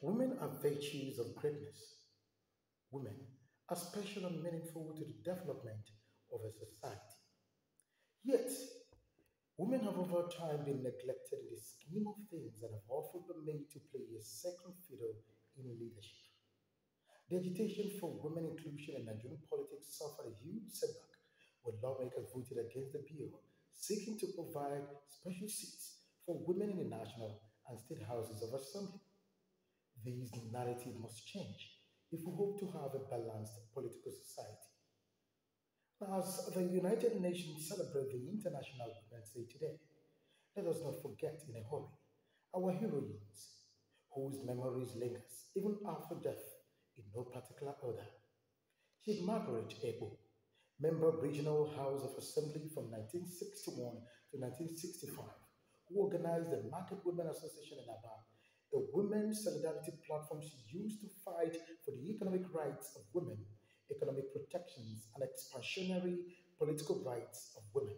Women are virtues of greatness. Women are special and meaningful to the development of a society. Yet, women have over time been neglected in the scheme of things and have often been made to play a second fiddle in leadership. The agitation for women inclusion in Nigerian politics suffered a huge setback when lawmakers voted against the bill seeking to provide special seats for women in the national and state houses of assembly. This narrative must change if we hope to have a balanced political society. As the United Nations celebrate the International Women's Day today, let us not forget in a hurry our heroines, whose memories lingers even after death in no particular order. Chief Margaret Ekpo, member of Regional House of Assembly from 1961 to 1965, who organized the Market Women Association in Aba, a women's solidarity platform used to fight for the economic rights of women economic protections, and expansionary political rights of women.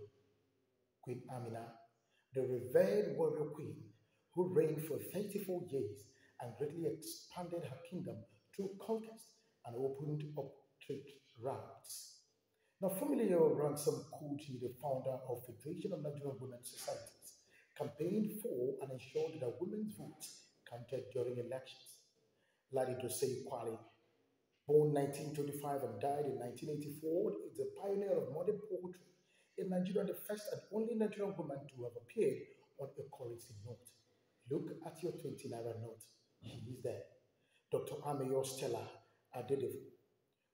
Queen Amina, the revered warrior queen who reigned for 34 years and greatly expanded her kingdom through conquest and opened up trade routes. Now, Funmilayo Ransome Kuti, the founder of Federation of Nigerian Women's Societies, campaigned for and ensured that women's votes counted during elections. Ladi Dosei Kwali, Born 1925 and died in 1984, is a pioneer of modern poetry in Nigeria the first and only Nigerian woman to have appeared on a currency note. Look at your 20 naira note. She is there. Dr. Ameyo Stella Adadevoh,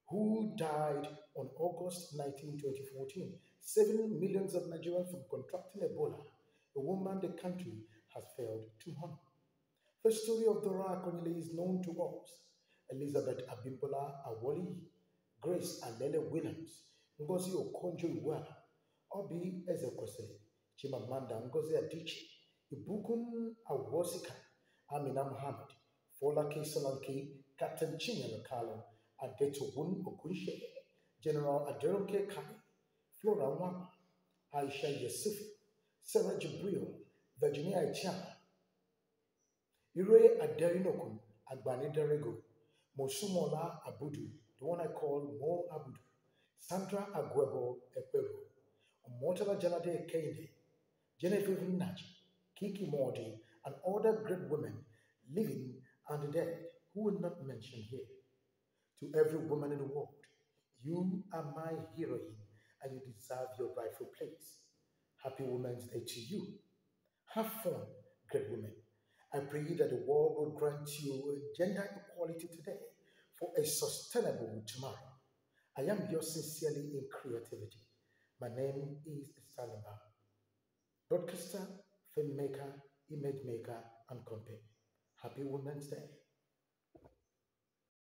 who died on August 19, 2014, saving millions of Nigerians from contracting Ebola, a woman the country has failed to honor. The story of Dora Akonyele is known to us Elizabeth Abimbola Awoli, Grace Alele Williams, Ngozi Okonjo Iweala, Obi Ezekwesili, Chimamanda Ngozi Adichie, Ibukun Awosika, Amina Muhammad, Fola K. Solanke, Captain Chinyere Kalo, Adetobun Okunse, General Aderoke Kane, Flora Nwapa, Aisha Yusuf, Sarah Jibril, Virginia Ichana, Ire Aderinokun, Agbani Darego, Mosunmola Abudu, the one I call Mo Abudu, Sandra Aguebo Ekwero, Omotola Jalade Ekeinde, Genevieve Nnaji, Kiki Mordi, and other great women living and dead who will not mention here. To every woman in the world, you are my heroine and you deserve your rightful place. Happy Women's Day to you. Have fun, great women. I pray that the world will grant you gender equality today for a sustainable tomorrow. I am yours sincerely in creativity. My name is Salimba, broadcaster, filmmaker, image maker, and content. Happy Women's Day.